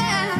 yeah.